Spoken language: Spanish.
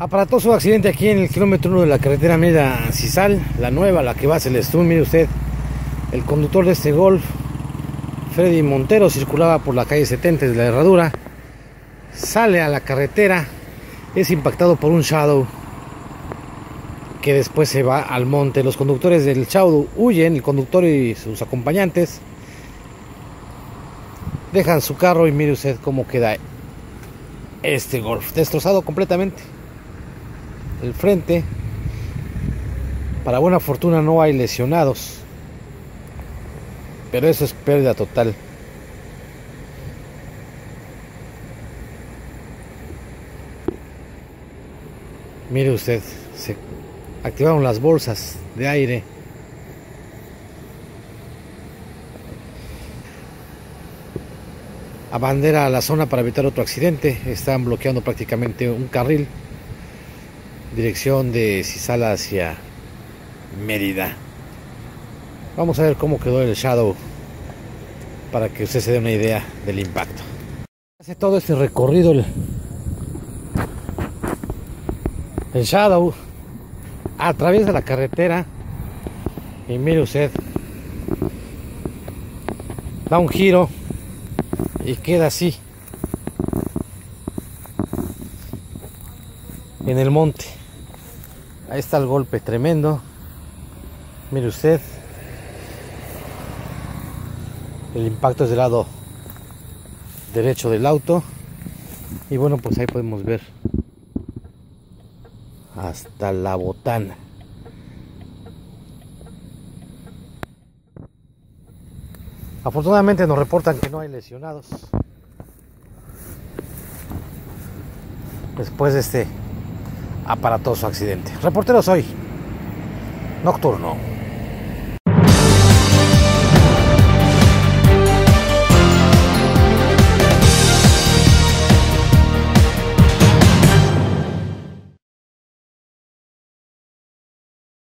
Aparatoso accidente aquí en el kilómetro 1 de la carretera media Cisal, la nueva, la que va hacia el Estún. Mire usted, el conductor de este Golf, Freddy Montero, circulaba por la calle 70 de la herradura, sale a la carretera, es impactado por un Shadow que después se va al monte. Los conductores del Shadow huyen, el conductor y sus acompañantes dejan su carro y mire usted cómo queda este Golf, destrozado completamente el frente. Para buena fortuna no hay lesionados. Pero eso es pérdida total. Mire usted, se activaron las bolsas de aire. Abandera la zona para evitar otro accidente. Están bloqueando prácticamente un carril dirección de Cisala hacia Mérida. Vamos a ver cómo quedó el Shadow para que usted se dé una idea del impacto. Hace todo este recorrido el, el Shadow a través de la carretera y mire usted da un giro y queda así en el monte Ahí está el golpe tremendo. Mire usted. El impacto es del lado derecho del auto. Y bueno, pues ahí podemos ver hasta la botana. Afortunadamente nos reportan que no hay lesionados. Después de este aparatoso accidente. Reportero soy, nocturno.